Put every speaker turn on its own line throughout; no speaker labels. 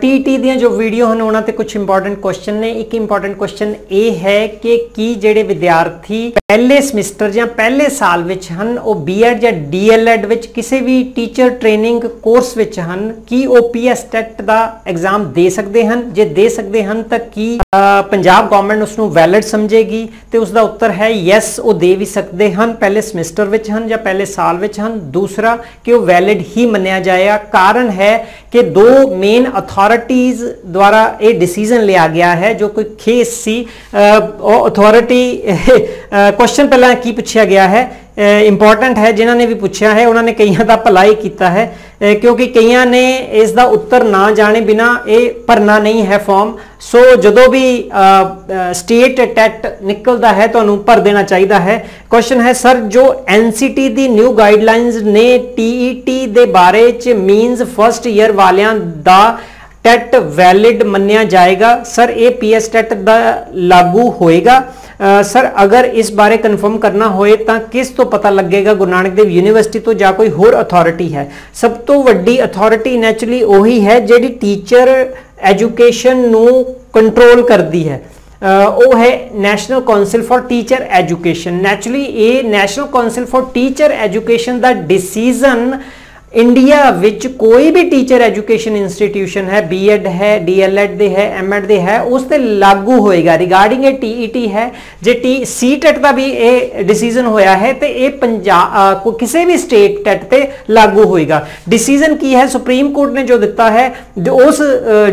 TT ਦੀਆਂ ਜੋ video ਹਨ, ਉਹਨਾਂ ਤੇ ਕੁਝ ਇੰਪੋਰਟੈਂਟ ਕੁਐਸਚਨ ਨੇ। ਇੱਕ ਇੰਪੋਰਟੈਂਟ ਕੁਐਸਚਨ ਇਹ ਹੈ ਕਿ ਕੀ ਜਿਹੜੇ ਵਿਦਿਆਰਥੀ ਪਹਿਲੇ ਸਮੈਸਟਰ ਜਾਂ ਪਹਿਲੇ ਸਾਲ ਵਿੱਚ ਹਨ, ਉਹ ਬੀਐਡ ਜਾਂ ਡੀਐਲਐਡ ਵਿੱਚ ਕਿਸੇ ਵੀ ਟੀਚਰ ਟ੍ਰੇਨਿੰਗ ਕੋਰਸ ਵਿੱਚ ਹਨ, ਕੀ ਉਹ ਪੀਐਸ ਟੈਟ ਦਾ ਐਗਜ਼ਾਮ ਦੇ ਸਕਦੇ ਹਨ? ਜੇ ਦੇ ਸਕਦੇ ਹਨ, ਤਾਂ ਕੀ ਪੰਜਾਬ ਗਵਰਨਮੈਂਟ ਉਸ ਨੂੰ ਵੈਲਿਡ ਸਮਝੇਗੀ? ਤੇ ਉਸ ਦਾ ਉੱਤਰ ਹੈ ਯੈਸ ਉਹ ਦੇ ਵੀ ਸਕਦੇ ਹਨ, ਪਹਿਲੇ ਸਮੈਸਟਰ ਵਿੱਚ ਹਨ ਜਾਂ ਪਹਿਲੇ ਸਾਲ ਵਿੱਚ ਹਨ। ਦੂਸਰਾ, ਕਿ ਉਹ ਵੈਲਿਡ ਹੀ ਮੰਨਿਆ ਜਾਏਗਾ ਕਾਰਨ ਹੈ ਕਿ ਦੋ ਮੇਨ ਅਥਾਰਟੀਜ਼ ਦੁਆਰਾ ਇਹ ਡਿਸੀਜਨ ਲਿਆ ਗਿਆ ਹੈ, ਜੋ ਕੋਈ ਕੇਸ ਸੀ ਉਹ ਅਥਾਰਟੀ ਕੁਐਸਚਨ ਪਹਿਲਾਂ ਕੀ ਪੁੱਛਿਆ ਗਿਆ ਹੈ? ਇੰਪੋਰਟੈਂਟ ਹੈ, ਜਿਨ੍ਹਾਂ ਨੇ ਵੀ ਪੁੱਛਿਆ ਹੈ, ਉਹਨਾਂ ਨੇ ਕਈਆਂ ਦਾ ਭਲਾਈ ਕੀਤਾ ਹੈ। ਕਿਉਂਕਿ ਕਈਆਂ ਨੇ ਇਸ ਦਾ ਉੱਤਰ ਨਾ ਜਾਣੇ ਬਿਨਾ ਇਹ ਭਰਨਾ ਨਹੀਂ ਹੈ ਫਾਰਮ ਸੋ ਜਦੋਂ ਵੀ ਸਟੇਟ ਟੈਟ ਨਿਕਲਦਾ ਹੈ, ਤੁਹਾਨੂੰ ਭਰ ਦੇਣਾ ਚਾਹੀਦਾ ਹੈ। ਕੁਐਸਚਨ ਹੈ ਸਰ ਜੋ ਐਨਸੀਟੀ ਦੀ ਨਿਊ ਗਾਈਡਲਾਈਨਸ ਨੇ ਟੀਈਟੀ ਦੇ ਬਾਰੇ ਚ ਮੀਨਸ ਫਰਸਟ ਈਅਰ ਵਾਲਿਆਂ ਦਾ ਟੈਟ ਵੈਲਿਡ ਮੰਨਿਆ ਜਾਏਗਾ। ਸਰ ਇਹ ਪੀਐਸ ਟੈਟ ਦਾ ਲਾਗੂ ਹੋਏਗਾ। ਸਰ, ਅਗਰ ਇਸ ਬਾਰੇ ਕਨਫਰਮ ਕਰਨਾ ਹੋਏ ਤਾਂ ਕਿਸ ਤੋਂ ਪਤਾ ਲੱਗੇਗਾ ਗੁਰੂ ਨਾਨਕ ਦੇਵ ਯੂਨੀਵਰਸਿਟੀ ਤੋਂ ਜਾਂ ਕੋਈ ਹੋਰ ਅਥਾਰਟੀ ਹੈ? ਸਭ ਤੋਂ ਵੱਡੀ ਅਥਾਰਟੀ ਨੈਚੁਰਲੀ ਉਹੀ ਹੈ ਜਿਹੜੀ ਟੀਚਰ ਐਜੂਕੇਸ਼ਨ ਨੂੰ ਕੰਟਰੋਲ ਕਰਦੀ ਹੈ। ਉਹ ਹੈ national council for teacher education naturally ਇਹ national council for teacher education the decision India ਵਿੱਚ ਕੋਈ ਵੀ ਟੀਚਰ ਐਜੂਕੇਸ਼ਨ ਇੰਸਟੀਟਿਊਸ਼ਨ ਹੈ ਬੀਐਡ ਹੈ ਡੀਐਲਐਡ ਦੇ ਹੈ ਐਮਐਡ ਦੇ ਹੈ, ਉਸ ਤੇ ਲਾਗੂ ਹੋਏਗਾ। ਰਿਗਾਰਡਿੰਗ ਇਹ ਟੀਈਟੀ ਹੈ, ਜੇ ਟੀ ਸੀਟੈਟ ਦਾ ਵੀ ਇਹ ਡਿਸੀਜਨ ਹੋਇਆ ਹੈ, ਤੇ ਇਹ ਪੰਜਾਬ ਕਿਸੇ ਵੀ ਸਟੇਟ ਟੈਟ ਤੇ ਲਾਗੂ ਹੋਏਗਾ। ਡਿਸੀਜਨ ਕੀ ਹੈ? ਸੁਪਰੀਮ ਕੋਰਟ ਨੇ ਜੋ ਦਿੱਤਾ ਹੈ ਉਸ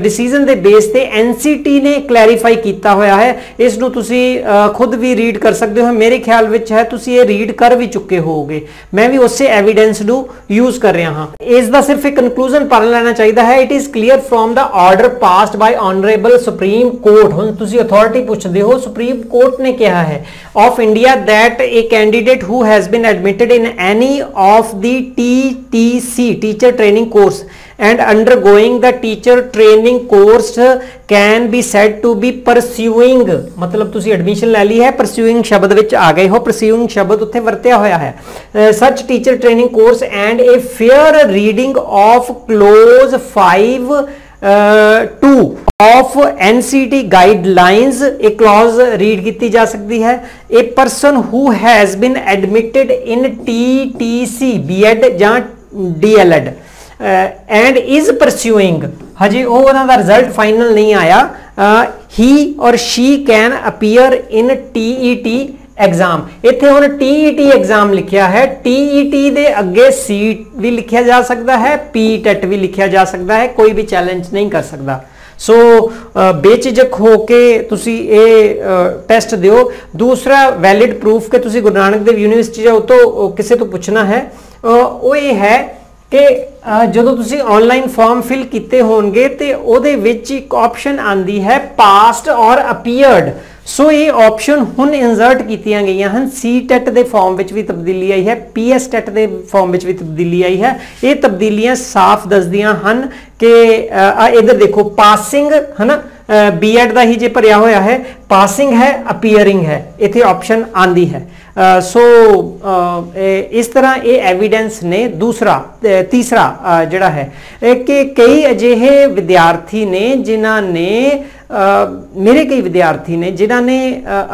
ਡਿਸੀਜਨ ਦੇ ਬੇਸ ਤੇ ਐਨਸੀਟੀ ਨੇ ਕਲੈਰੀਫਾਈ ਕੀਤਾ ਹੋਇਆ ਹੈ। ਇਸ ਨੂੰ ਤੁਸੀਂ ਖੁਦ ਵੀ ਰੀਡ ਕਰ ਸਕਦੇ ਹੋ। ਮੇਰੇ ਖਿਆਲ ਵਿੱਚ ਹੈ, ਤੁਸੀਂ ਇਹ ਰੀਡ ਕਰ ਵੀ ਚੁੱਕੇ ਹੋਵੋਗੇ। ਮੈਂ ਵੀ ਉਸੇ ਐਵੀਡੈਂਸ ਨੂੰ ਯੂਜ਼ ਕਰ ਰਿਹਾ ਹਾਂ ਇਸ ਦਾ ਸਿਰਫ ਇੱਕ ਕਨਕਲੂਜਨ ਪੜ੍ਹ ਲੈਣਾ ਚਾਹੀਦਾ ਹੈ it is clear from the order passed by honourable supreme court ਹੁਣ ਤੁਸੀਂ ਅਥਾਰਟੀ ਪੁੱਛਦੇ ਹੋ ਸੁਪਰੀਮ ਕੋਰਟ ਨੇ ਕਿਹਾ ਹੈ of India that a candidate who has been admitted in any of the TTC teacher training course and undergoing the teacher training course can be said to be pursuing ਮਤਲਬ ਤੁਸੀਂ admission ਲੈ ਲਈ ਹੈ pursuing ਸ਼ਬਦ ਵਿੱਚ ਆ ਗਏ ਹੋ pursuing ਸ਼ਬਦ ਉੱਥੇ ਵਰਤਿਆ ਹੋਇਆ ਹੈ such teacher training course and a fair reading of clause 5 2 of NCT guidelines a clause read ਕੀਤੀ ਜਾ ਸਕਦੀ ਹੈ a person who has been admitted in TTC B.Ed ਜਾਂ DLED ਐਂਡ ਇਜ਼ ਪਰਸੂਇੰਗ ਹਜੇ ਉਹ ਉਹਨਾਂ ਦਾ ਰਿਜ਼ਲਟ ਫਾਈਨਲ ਨਹੀਂ ਆਇਆ he or she can appear in T E T exam ਇੱਥੇ ਹੁਣ ਟੀਈਟੀ ਐਗਜ਼ਾਮ ਲਿਖਿਆ ਹੈ ਟੀਈਟੀ ਦੇ ਅੱਗੇ ਸੀ ਵੀ ਲਿਖਿਆ ਜਾ ਸਕਦਾ ਹੈ ਪੀਟੈਟ ਵੀ ਲਿਖਿਆ ਜਾ ਸਕਦਾ ਹੈ ਕੋਈ ਵੀ ਚੈਲੰਜ ਨਹੀਂ ਕਰ ਸਕਦਾ ਸੋ ਬੇਚਿਜਕ ਹੋ ਕੇ ਤੁਸੀਂ ਇਹ ਟੈਸਟ ਦਿਓ ਦੂਸਰਾ ਵੈਲਿਡ ਪ੍ਰੂਫ ਕਿ ਤੁਸੀਂ ਗੁਰੂ ਨਾਨਕ ਦੇਵ ਯੂਨੀਵਰਸਿਟੀ ਜਾਂ ਉਤੋਂ ਕਿਸੇ ਤੋਂ ਪੁੱਛਣਾ ਹੈ ਉਹ ਇਹ ਹੈ ਕਿ ਜਦੋਂ ਤੁਸੀਂ ਆਨਲਾਈਨ ਫਾਰਮ ਫਿਲ ਕੀਤੇ ਹੋਣਗੇ ਤੇ ਉਹਦੇ ਵਿੱਚ ਇੱਕ ਆਪਸ਼ਨ ਆਂਦੀ ਹੈ ਪਾਸਟ ਔਰ ਅਪੀਅਰਡ ਸੋ ਇਹ ਆਪਸ਼ਨ ਹੁਣ ਇਨਸਰਟ ਕੀਤੀਆਂ ਗਈਆਂ ਹਨ। ਸੀਟੈਟ ਦੇ ਫਾਰਮ ਵਿੱਚ ਵੀ ਤਬਦੀਲੀ ਆਈ ਹੈ ਪੀਐਸ ਟੈਟ ਦੇ ਫਾਰਮ ਵਿੱਚ ਵੀ ਤਬਦੀਲੀ ਆਈ ਹੈ। ਇਹ ਤਬਦੀਲੀਆਂ ਸਾਫ਼ ਦੱਸਦੀਆਂ ਹਨ ਕਿ ਅ, ਇਧਰ ਦੇਖੋ ਪਾਸਿੰਗ ਹਨਾ? ਬੀਐਡ ਦਾ ਹੀ ਜੇ ਭਰਿਆ ਹੋਇਆ ਹੈ ਪਾਸਿੰਗ ਹੈ ਅਪੀਅਰਿੰਗ ਹੈ, ਇੱਥੇ ਆਪਸ਼ਨ ਆਂਦੀ ਹੈ। ਸੋ ਇਸ ਤਰ੍ਹਾਂ ਇਹ ਐਵੀਡੈਂਸ ਨੇ ਦੂਸਰਾ ਤੀਸਰਾ ਜਿਹੜਾ ਹੈ। ਕਿ ਕਈ ਅਜਿਹੇ ਵਿਦਿਆਰਥੀ ਨੇ ਜਿਨ੍ਹਾਂ ਨੇ ਮੇਰੇ ਕਈ ਵਿਦਿਆਰਥੀ ਨੇ ਜਿਨ੍ਹਾਂ ਨੇ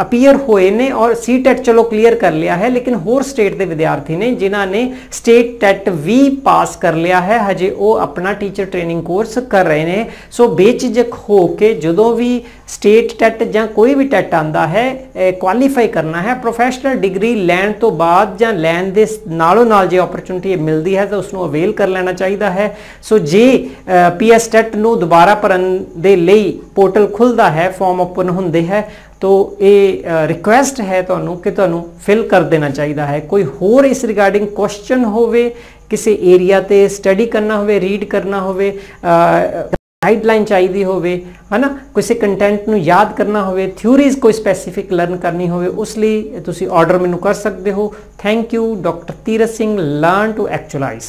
ਅਪੀਅਰ ਹੋਏ ਨੇ ਔਰ ਸੀ ਸੀਟੈਟ ਚਲੋ ਕਲੀਅਰ ਕਰ ਲਿਆ ਹੈ, ਲੇਕਿਨ ਹੋਰ ਸਟੇਟ ਦੇ ਵਿਦਿਆਰਥੀ ਨੇ ਜਿਨ੍ਹਾਂ ਨੇ ਸਟੇਟ ਟੈਟ ਵੀ ਪਾਸ ਕਰ ਲਿਆ ਹੈ, ਹਜੇ ਉਹ ਆਪਣਾ ਟੀਚਰ ਟ੍ਰੇਨਿੰਗ ਕੋਰਸ ਕਰ ਰਹੇ ਨੇ। ਸੋ ਬੇਚਿਜਕ ਹੋ ਕੇ ਜਦੋਂ ਵੀ ਸਟੇਟ ਟੈਟ ਜਾਂ ਕੋਈ ਵੀ ਟੈਟ ਆਂਦਾ ਹੈ ਕੁਆਲੀਫਾਈ ਕਰਨਾ ਹੈ ਪ੍ਰੋਫੈਸ਼ਨਲ ਡਿਗਰੀ ਲੈਣ ਤੋਂ ਬਾਅਦ ਜਾਂ ਲੈਣ ਦੇ ਨਾਲੋਂ ਨਾਲ ਜੇ ਓਪਰਚੁਨਿਟੀ ਮਿਲਦੀ ਹੈ, ਤਾਂ ਉਸ ਨੂੰ ਅਵੇਲ ਕਰ ਲੈਣਾ ਚਾਹੀਦਾ ਹੈ। ਸੋ ਜੇ ਪੀਐਸ ਟੈਟ ਨੂੰ ਦੁਬਾਰਾ ਭਰਨ ਦੇ ਲਈ ਪੋਰਟਲ ਖੁੱਲਦਾ ਹੈ ਫਾਰਮ ਓਪਨ ਹੁੰਦੇ ਹੈ, ਤੋ ਇਹ ਰਿਕੁਐਸਟ ਹੈ ਤੁਹਾਨੂੰ ਕਿ ਤੁਹਾਨੂੰ ਫਿਲ ਕਰ ਦੇਣਾ ਚਾਹੀਦਾ ਹੈ। ਕੋਈ ਹੋਰ ਇਸ ਰਿਗਾਰਡਿੰਗ ਕੁਐਸਚਨ ਹੋਵੇ, ਕਿਸੇ ਏਰੀਆ ਤੇ ਸਟੱਡੀ ਕਰਨਾ ਹੋਵੇ ਰੀਡ ਕਰਨਾ ਹੋਵੇ ਗਾਈਡਲਾਈਨ ਚਾਹੀਦੀ ਹੋਵੇ, ਹਨਾ? ਕਿਸੇ ਕੰਟੈਂਟ ਨੂੰ ਯਾਦ ਕਰਨਾ ਹੋਵੇ ਥਿਊਰੀਜ਼ ਕੋਈ ਸਪੈਸੀਫਿਕ ਲਰਨ ਕਰਨੀ ਹੋਵੇ, ਉਸ ਲਈ ਤੁਸੀਂ ਆਰਡਰ ਮੈਨੂੰ ਕਰ ਸਕਦੇ ਹੋ। Thank you doctor Tirath Singh learn to actualise